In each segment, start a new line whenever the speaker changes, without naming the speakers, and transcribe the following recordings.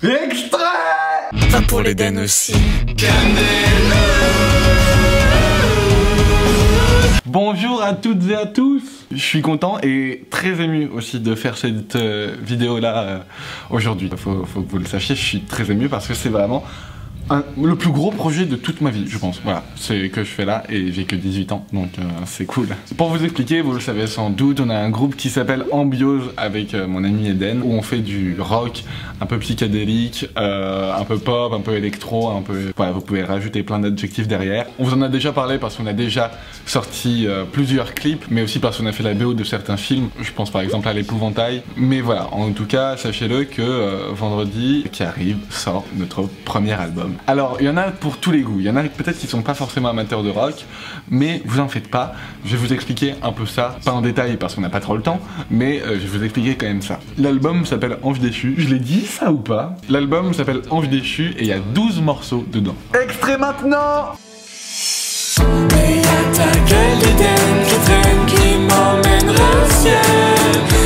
Extrait
Pas pour les den aussi.
Bonjour à toutes et à tous Je suis content et très ému aussi de faire cette euh, vidéo là euh, aujourd'hui. Faut, faut que vous le sachiez, je suis très ému parce que c'est vraiment le plus gros projet de toute ma vie, je pense. Voilà, c'est que je fais là et j'ai que 18 ans, donc euh, c'est cool. Pour vous expliquer, vous le savez sans doute, on a un groupe qui s'appelle Ambiose avec euh, mon ami Eden, où on fait du rock un peu psychédélique, euh, un peu pop, un peu électro, un peu... Voilà, vous pouvez rajouter plein d'adjectifs derrière. On vous en a déjà parlé parce qu'on a déjà sorti euh, plusieurs clips, mais aussi parce qu'on a fait la BO de certains films. Je pense par exemple à l'épouvantail. Mais voilà, en tout cas, sachez-le que euh, vendredi qui arrive sort notre premier album. Alors, il y en a pour tous les goûts. Il y en a peut-être qui sont pas forcément amateurs de rock, mais vous en faites pas. Je vais vous expliquer un peu ça, pas en détail parce qu'on n'a pas trop le temps, mais euh, je vais vous expliquer quand même ça. L'album s'appelle Ange déchu. Je l'ai dit ça ou pas? L'album s'appelle Ange déchu et il y a 12 morceaux dedans. Extrait maintenant
Mais y'a ta gueule d'Éden qui traîne, qui m'emmènerait au ciel.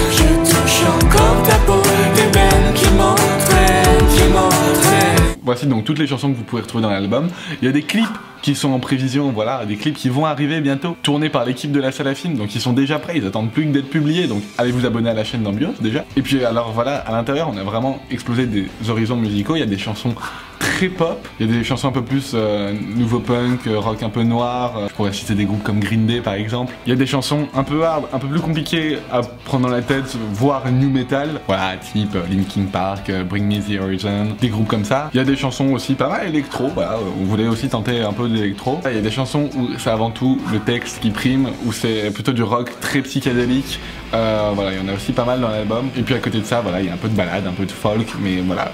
Voici donc toutes les chansons que vous pouvez retrouver dans l'album. Il y a des clips qui sont en prévision, voilà, des clips qui vont arriver bientôt, tournés par l'équipe de la salle à film, donc ils sont déjà prêts, ils attendent plus que d'être publiés, donc allez vous abonner à la chaîne d'Ambiance déjà. Et puis alors voilà, à l'intérieur, on a vraiment explosé des horizons musicaux, il y a des chansons très pop, il y a des chansons un peu plus euh, nouveau punk, euh, rock un peu noir, euh, je pourrais citer des groupes comme Green Day par exemple. Il y a des chansons un peu hard, un peu plus compliquées à prendre dans la tête, voire new metal, voilà, type Linkin Park, Bring Me The Horizon, des groupes comme ça. Il y a des chansons aussi pas mal électro, voilà, on voulait aussi tenter un peu d'électro. Il y a des chansons où c'est avant tout le texte qui prime, où c'est plutôt du rock très psychédélique. Voilà, il y en a aussi pas mal dans l'album. Et puis à côté de ça, voilà, il y a un peu de balade, un peu de folk, mais voilà,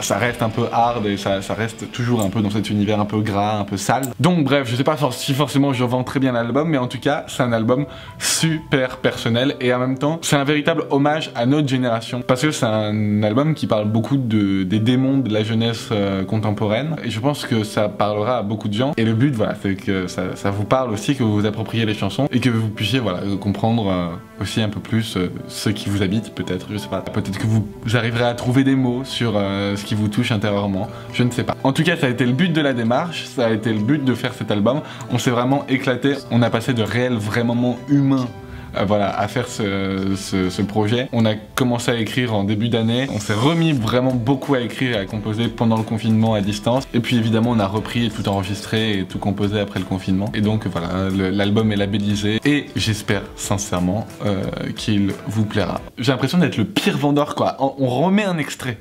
ça reste un peu hard et ça, reste toujours un peu dans cet univers un peu gras, un peu sale. Donc bref, je sais pas si forcément je vends très bien l'album, mais en tout cas, c'est un album super personnel et en même temps, c'est un véritable hommage à notre génération parce que c'est un album qui parle beaucoup de, des démons de la jeunesse euh, contemporaine et je pense que ça parlera à beaucoup de gens. Et le but, voilà, c'est que ça, vous parle aussi, que vous vous appropriez les chansons et que vous puissiez, voilà, comprendre euh, aussi un peu plus euh, ce qui vous habite, peut-être, je sais pas. Peut-être que vous arriverez à trouver des mots sur ce qui vous touche intérieurement, je ne sais pas. En tout cas, ça a été le but de la démarche, ça a été le but de faire cet album. On s'est vraiment éclaté, on a passé de réels vrais moments humains euh, voilà, à faire ce, projet. On a commencé à écrire en début d'année. On s'est remis vraiment beaucoup à écrire et à composer pendant le confinement à distance. Et puis évidemment, on a repris et tout enregistré et tout composé après le confinement. Et donc voilà, l'album est labellisé et j'espère sincèrement euh, qu'il vous plaira. J'ai l'impression d'être le pire vendeur quoi. On remet un extrait.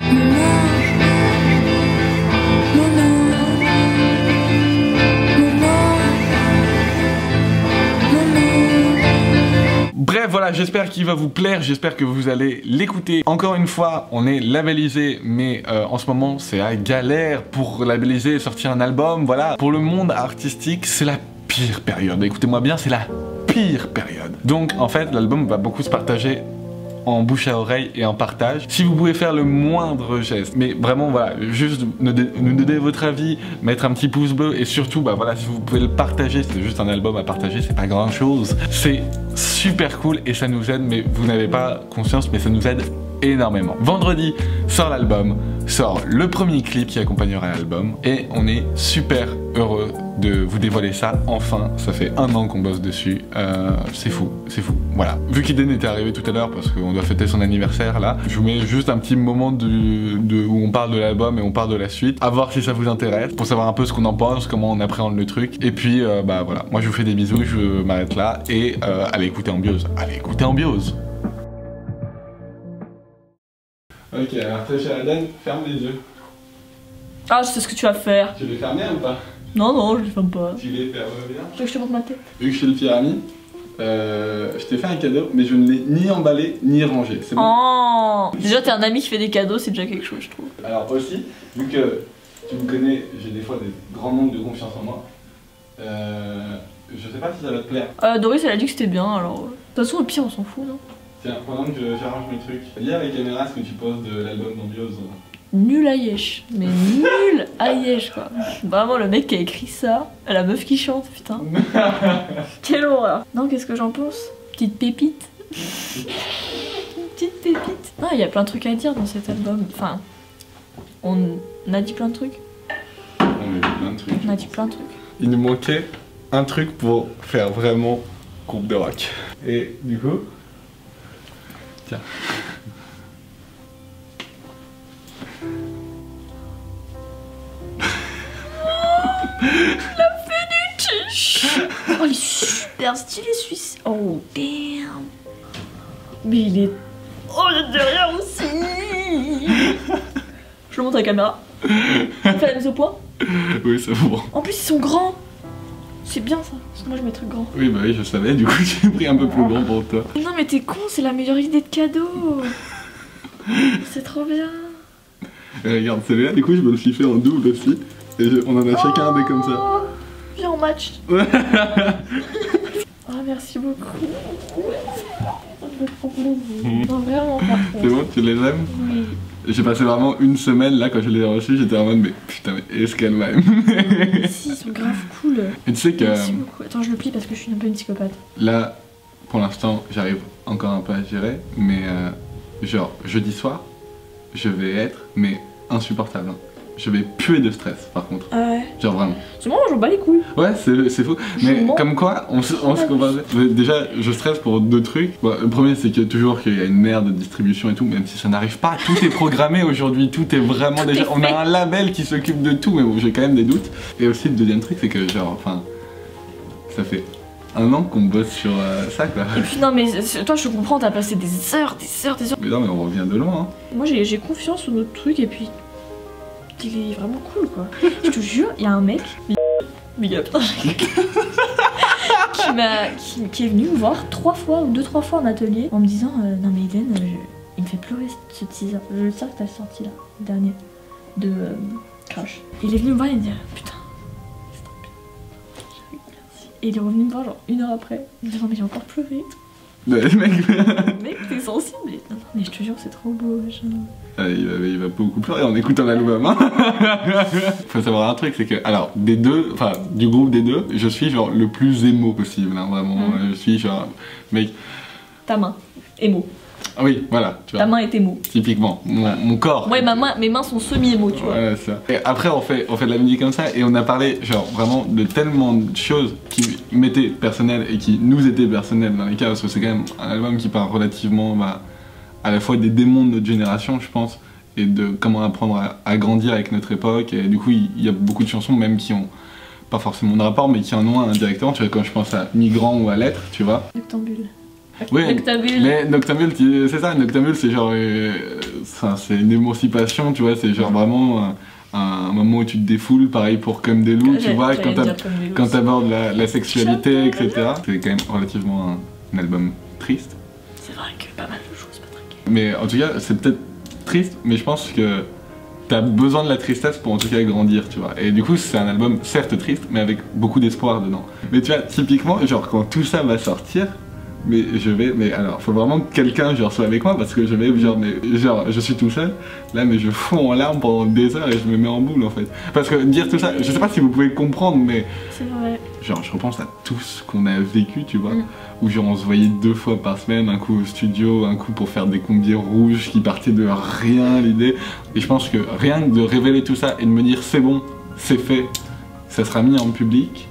Voilà, j'espère qu'il va vous plaire, j'espère que vous allez l'écouter. Encore une fois, on est labellisé, mais euh, en ce moment, c'est la galère pour labelliser sortir un album. Voilà, pour le monde artistique, c'est la pire période. Écoutez-moi bien, c'est la pire période. Donc, en fait, l'album va beaucoup se partager en bouche à oreille et en partage. Si vous pouvez faire le moindre geste, mais vraiment voilà, juste nous donner votre avis, mettre un petit pouce bleu et surtout bah voilà, si vous pouvez le partager, c'est juste un album à partager, c'est pas grand chose. C'est super cool et ça nous aide, mais vous n'avez pas conscience, mais ça nous aide énormément. Vendredi sort l'album, sort le premier clip qui accompagnera l'album et on est super heureux de vous dévoiler ça. Enfin, ça fait un an qu'on bosse dessus. Euh, c'est fou, c'est fou. Voilà. Vu qu'Iden était arrivé tout à l'heure parce qu'on doit fêter son anniversaire là, je vous mets juste un petit moment de, où on parle de l'album et on parle de la suite. À voir si ça vous intéresse pour savoir un peu ce qu'on en pense, comment on appréhende le truc. Et puis euh, bah voilà, moi je vous fais des bisous, je m'arrête là et euh, allez écouter Ambiose. Allez écouter Ambiose. Ok, alors toi Sheridan, ferme les yeux.
Ah, je sais ce que tu vas faire.
Tu les fermes bien ou pas?
Non, non, je les ferme pas.
Tu les fermes bien?
Tu veux que je te montre ma tête?
Vu que je suis le fier ami, euh, je t'ai fait un cadeau, mais je ne l'ai ni emballé ni rangé. C'est bon?
Oh Déjà, t'es un ami qui fait des cadeaux, c'est déjà quelque chose, je trouve.
Alors aussi, vu que tu me connais, j'ai des fois des grands manques de confiance en moi. Euh, je sais pas si ça va te plaire.
Euh, Doris, elle a dit que c'était bien, alors. euh, De toute façon, au pire, on s'en fout, non?
Tiens, pendant que je- j'arrange mes trucs, dis à la caméra ce que tu poses de l'album d'Ambiose.
Nul à Yesh. Mais nul à Yesh, quoi. Vraiment, le mec qui a écrit ça, la meuf qui chante, putain. Quelle horreur. Non, qu'est-ce que j'en pense? Petite pépite. Une petite pépite. Non, il y a plein de trucs à dire dans cet album. Enfin, On a dit plein de trucs.
On a dit plein de trucs.
On a dit plein de trucs.
Il nous manquait un truc pour faire vraiment groupe de rock. Et du coup. Tiens.
Oh, il est super stylé celui-ci. Oh, damn. Mais il est. Oh, il derrière aussi. Je le montre à la caméra. Fais la mise au point.
Oui, c'est bon.
En plus, ils sont grands. C'est bien ça. Parce que moi, je mets des trucs grands.
Oui, bah oui, je savais, du coup, j'ai pris un peu plus grand pour toi.
Non, mais t'es con, c'est la meilleure idée de cadeau. C'est trop bien.
Et regarde, celui-là, du coup, je me le suis fait en double aussi. Et je- on en a chacun un des comme ça.
Oh, Viens, on match. Ah, merci beaucoup. Non, vraiment,
C'est bon, tu les aimes
Oui.
J'ai passé vraiment une semaine là quand je les ai reçus, j'étais en mode mais putain mais est-ce qu'elle m'aime?
Si, ils sont grave cool.
Et tu sais que
Merci beaucoup. Attends, je le plie parce que je suis un peu une psychopathe.
là, pour l'instant, j'arrive encore un peu à gérer, mais euh, genre jeudi soir, je vais être mais insupportable. hein. Je vais puer de stress par contre.
Ah ouais.
Genre vraiment.
C'est moi, je bats les couilles.
Ouais, c'est fou. Mais
mens.
comme quoi, on se, on se comprend. Mais Déjà, je stresse pour deux trucs. Bon, le premier, c'est a toujours qu'il y a une merde de distribution et tout, même si ça n'arrive pas. Tout est programmé aujourd'hui, tout est vraiment
Tout
déjà.
est
On a un label qui s'occupe de tout, mais bon, j'ai quand même des doutes. Et aussi, le deuxième truc, c'est que genre, enfin, ça fait un an qu'on bosse sur euh, ça, quoi.
Et puis, non, mais c'est- toi, je comprends, t'as passé des heures, des heures, des heures.
Mais non, mais on revient de loin. Hein.
Moi, j'ai j'ai confiance en notre truc et puis. Il est vraiment cool, quoi. Je te jure, il y a un mec. Big up. qui, qui, qui est venu me voir trois fois ou deux, trois fois en atelier en me disant euh, Non, mais Eden, euh, je- il me fait pleurer ce teaser. Je le sais que t'as sorti là, le dernier, de euh, Crash. Il est venu me voir et il me dit Putain, c'est trop bien. Et il est revenu me voir genre une heure après. Il me Non, mais j'ai encore pleuré.
Mec,
Mec, t'es sensible. Non, mais je te jure, c'est trop beau.
euh, il, va, il va beaucoup pleurer en écoutant l'album. Hein. Faut savoir un truc, c'est que, alors, des deux, enfin, du groupe des deux, je suis genre le plus émo possible, hein, vraiment.
Mhm.
Je suis genre, mec,
Ta main, émo.
Ah oui, voilà, tu
Ta main est émo.
typiquement, mon, mon corps.
Ouais, ma main, mes mains sont semi-émo, tu vois.
Voilà, ça. Et après, on fait, on fait de la musique comme ça, et on a parlé, genre, vraiment de tellement de choses qui m'étaient personnelles et qui nous étaient personnelles dans les cas, parce que c'est quand même un album qui parle relativement, bah, à la fois des démons de notre génération, je pense, et de comment apprendre à, à grandir avec notre époque, et du coup, il y a beaucoup de chansons, même qui ont pas forcément de rapport, mais qui en ont un indirectement, tu vois, quand je pense à Migrant ou à Lettres, tu vois.
Noctambule.
Oui,
Noctambule.
mais Noctambule, tu- c'est ça, Noctambule, c'est genre. euh, c'est une émancipation, tu vois, c'est genre vraiment un, un moment où tu te défoules, pareil pour Comme des loups, tu vois, quand t'abordes la, la sexualité, etc. C'est quand même relativement un, un album triste.
C'est vrai que pas mal de choses, Patrick.
Mais en tout cas, c'est peut-être triste, mais je pense que t'as besoin de la tristesse pour en tout cas grandir, tu vois. Et du coup, c'est un album certes triste, mais avec beaucoup d'espoir dedans. Mais tu vois, typiquement, genre quand tout ça va sortir, mais je vais, mais alors, faut vraiment que quelqu'un genre soit avec moi parce que je vais genre, mais genre, je suis tout seul, là, mais je fonds en larmes pendant des heures et je me mets en boule en fait. Parce que dire tout ça, je sais pas si vous pouvez comprendre, mais
C'est vrai.
genre, je repense à tout ce qu'on a vécu, tu vois.
Mm.
Où genre on se voyait deux fois par semaine, un coup au studio, un coup pour faire des combien rouges qui partaient de rien l'idée. Et je pense que rien que de révéler tout ça et de me dire c'est bon, c'est fait, ça sera mis en public,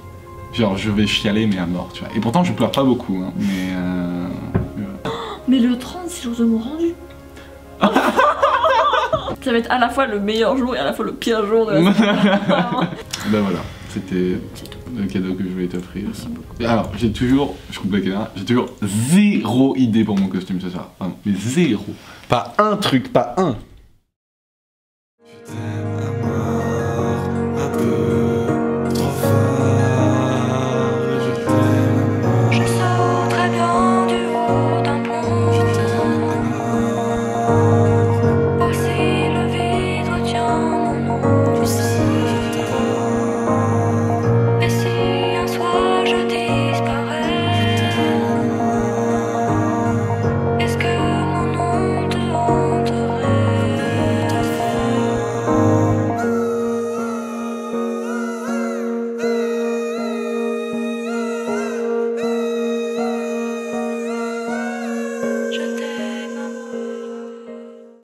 genre je vais chialer mais à mort, tu vois. Et pourtant je pleure pas beaucoup, hein, mais euh...
Mais le 30, c'est le jour de mon rendu. Ça va être à la fois le meilleur jour et à la fois le pire jour de la.
Ben voilà, c'était le cadeau que je voulais t'offrir.
Merci beaucoup.
Et Alors, j'ai toujours, je coupe la caméra, j'ai toujours zéro idée pour mon costume ce soir. Vraiment, mais zéro. Pas un truc, pas un.